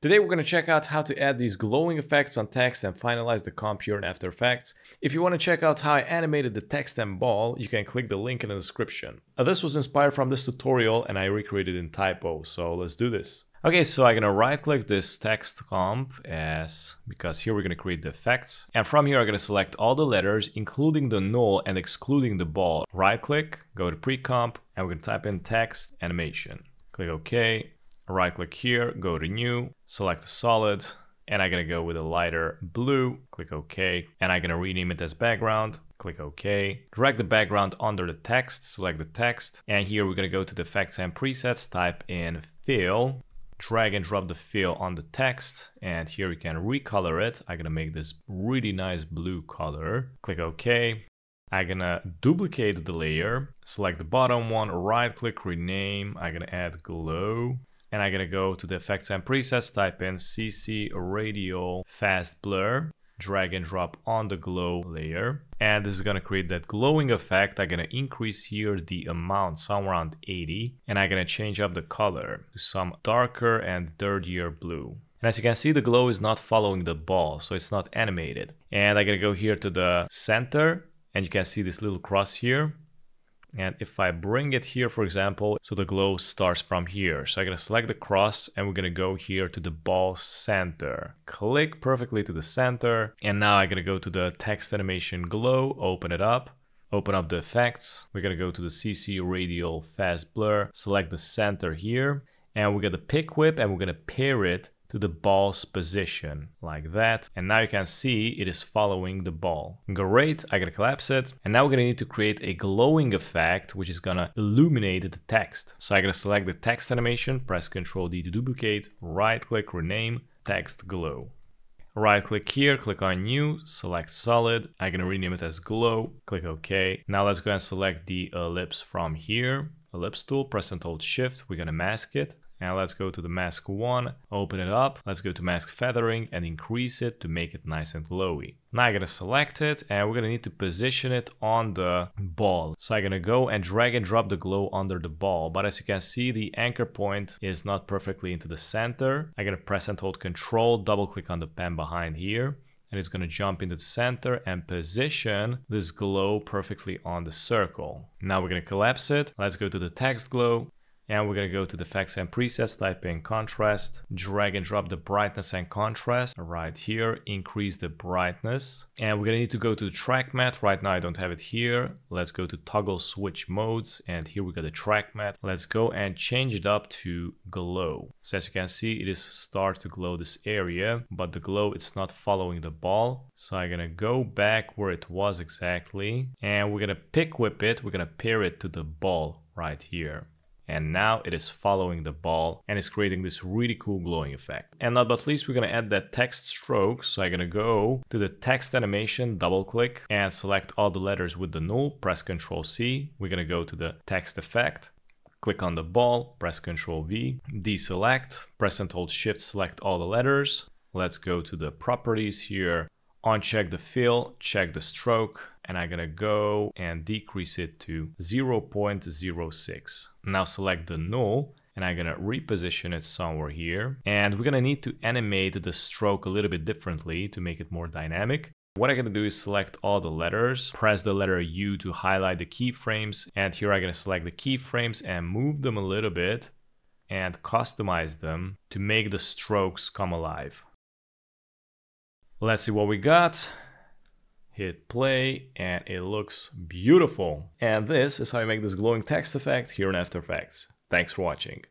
Today we're going to check out how to add these glowing effects on text and finalize the comp here in After Effects. If you want to check out how I animated the text and ball, you can click the link in the description. Now, this was inspired from this tutorial and I recreated in Typo, so let's do this. Okay, so I'm gonna right click this text comp as, because here we're gonna create the effects. And from here, I'm gonna select all the letters, including the null and excluding the ball. Right click, go to pre-comp, and we're gonna type in text animation. Click OK, right click here, go to new, select a solid, and I'm gonna go with a lighter blue, click OK, and I'm gonna rename it as background, click OK. Drag the background under the text, select the text, and here we're gonna go to the effects and presets, type in fill, drag and drop the fill on the text and here we can recolor it. I'm gonna make this really nice blue color. Click OK. I'm gonna duplicate the layer, select the bottom one, right click, rename. I'm gonna add glow and I'm gonna go to the effects and presets, type in CC radial fast blur drag and drop on the glow layer. And this is gonna create that glowing effect. I'm gonna increase here the amount somewhere around 80. And I'm gonna change up the color to some darker and dirtier blue. And as you can see, the glow is not following the ball, so it's not animated. And I'm gonna go here to the center and you can see this little cross here. And if I bring it here, for example, so the glow starts from here. So I'm gonna select the cross and we're gonna go here to the ball center. Click perfectly to the center. And now I'm gonna go to the text animation glow, open it up. Open up the effects. We're gonna go to the CC radial fast blur, select the center here. And we're gonna pick whip and we're gonna pair it to the ball's position like that. And now you can see it is following the ball. Great, I'm gonna collapse it. And now we're gonna need to create a glowing effect, which is gonna illuminate the text. So I'm gonna select the text animation, press Ctrl D to duplicate, right click, rename, text glow. Right click here, click on new, select solid. I'm gonna rename it as glow, click OK. Now let's go and select the ellipse from here. Ellipse tool, press and hold shift, we're gonna mask it. Now let's go to the mask one, open it up. Let's go to mask feathering and increase it to make it nice and glowy. Now I'm gonna select it and we're gonna need to position it on the ball. So I'm gonna go and drag and drop the glow under the ball. But as you can see, the anchor point is not perfectly into the center. I'm gonna press and hold control, double click on the pan behind here and it's going to jump into the center and position this glow perfectly on the circle. Now we're going to collapse it. Let's go to the text glow and we're gonna go to the effects and presets, type in contrast, drag and drop the brightness and contrast right here, increase the brightness. And we're gonna need to go to the track matte. Right now I don't have it here. Let's go to toggle switch modes and here we got the track matte. Let's go and change it up to glow. So as you can see, it is start to glow this area, but the glow it's not following the ball. So I'm gonna go back where it was exactly and we're gonna pick whip it. We're gonna pair it to the ball right here and now it is following the ball and is creating this really cool glowing effect. And not but least, we're gonna add that text stroke. So I'm gonna go to the text animation, double click and select all the letters with the null, press Ctrl C. We're gonna go to the text effect, click on the ball, press Ctrl V, deselect, press and hold Shift, select all the letters. Let's go to the properties here, uncheck the fill, check the stroke, and I'm gonna go and decrease it to 0.06. Now select the null and I'm gonna reposition it somewhere here. And we're gonna need to animate the stroke a little bit differently to make it more dynamic. What I'm gonna do is select all the letters, press the letter U to highlight the keyframes, and here I'm gonna select the keyframes and move them a little bit and customize them to make the strokes come alive. Let's see what we got hit play and it looks beautiful. And this is how you make this glowing text effect here in After Effects. Thanks for watching.